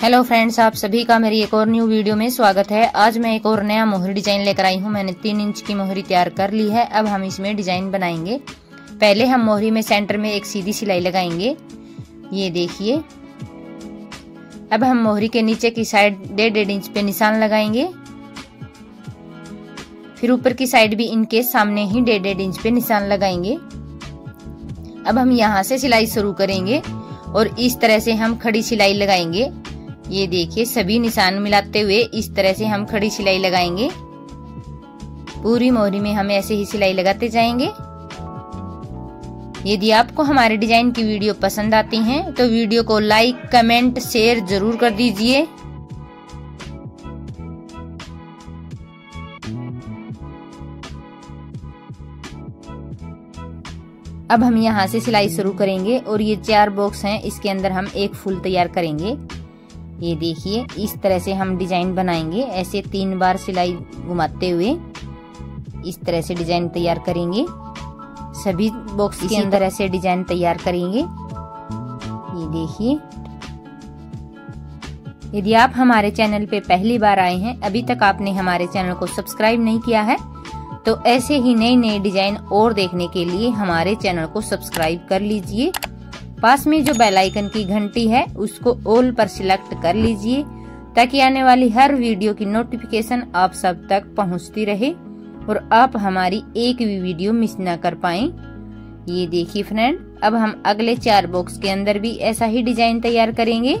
Hello friends आप सभी का मेरी एक और न्यू वीडियो में स्वागत है। आज मैं एक और नया मोहरी डिज़ाइन लेकर आई हूँ। मैंने तीन इंच की मोहरी तैयार कर ली है। अब हम इसमें डिज़ाइन बनाएँगे। पहले हम मोहरी में सेंटर में एक सीधी सिलाई लगाएँगे। ये देखिए। अब हम मोहरी के नीचे की साइड डेढ़ डेढ़ इंच पे निशान लगाएँगे। फिर ऊपर की साइड भी इनके सामने ही डेढ़ डेढ़ इंच पे निशान लगाएँगे। अब हम यहाँ से सिलाई शुरू करेंगे और इस तरह से हम खड़ी सिलाई लगाएँगे। ये देखिए, सभी निशान मिलाते हुए इस तरह से हम खड़ी सिलाई लगाएँगे। पूरी मोहरी में हम ऐसे ही सिलाई लगाते जाएँगे। यदि आपको हमारे डिज़ाइन की वीडियो पसंद आती हैं तो वीडियो को लाइक, कमेंट, शेयर ज़रूर कर दीजिए। अब हम यहाँ से सिलाई शुरू करेंगे और ये चार बॉक्स हैं, इसके अंदर हम एक फूल तैयार करेंगे। ये देखिए इस तरह से हम डिज़ाइन बनाएँगे। ऐसे तीन बार सिलाई घुमाते हुए इस तरह से डिज़ाइन तैयार करेंगे। सभी बॉक्स के अंदर ऐसे डिज़ाइन तैयार करेंगे। ये देखिए। यदि आप हमारे चैनल पे पहली बार आए हैं अभी तक आपने हमारे चैनल को सब्सक्राइब नहीं किया है तो ऐसे ही नए नए डिज़ाइन और देखने के लिए हमारे चैनल को सब्सक्राइब कर लीजिए। पास में जो बेल आइकन की घंटी है, उसको ऑल पर सिलेक्ट कर लीजिए, ताकि आने वाली हर वीडियो की नोटिफिकेशन आप सब तक पहुँचती रहे और आप हमारी एक भी वीडियो मिस ना कर पाए। ये देखिए फ्रेंड अब हम अगले चार बॉक्स के अंदर भी ऐसा ही डिज़ाइन तैयार करेंगे।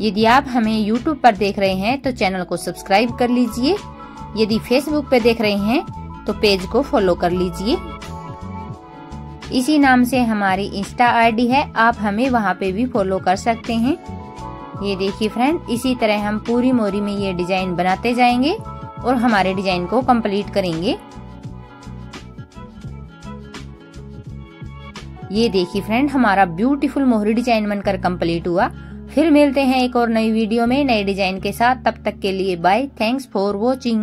यदि आप हमें YouTube पर देख रहे हैं तो चैनल को सब्सक्राइब कर लीजिए। यदि Facebook पर देख रहे हैं तो पेज को फॉलो कर लीजिए। इसी नाम से हमारी इंस्टा आईडी है, आप हमें वहाँ पे भी फॉलो कर सकते हैं। ये देखिए फ्रेंड इसी तरह हम पूरी मोरी में ये डिज़ाइन बनाते जाएँगे और हमारे डिज़ाइन को कंप्लीट करेंगे। ये देखिए फ्रेंड हमारा ब्यूटीफुल मोहरी डिज़ाइन बनकर कंप्लीट हुआ। फिर मिलते हैं एक और नई वीडियो में नए डिज़ाइन के साथ। तब तक के लिए बाय थैंक्स फॉर वॉचिंग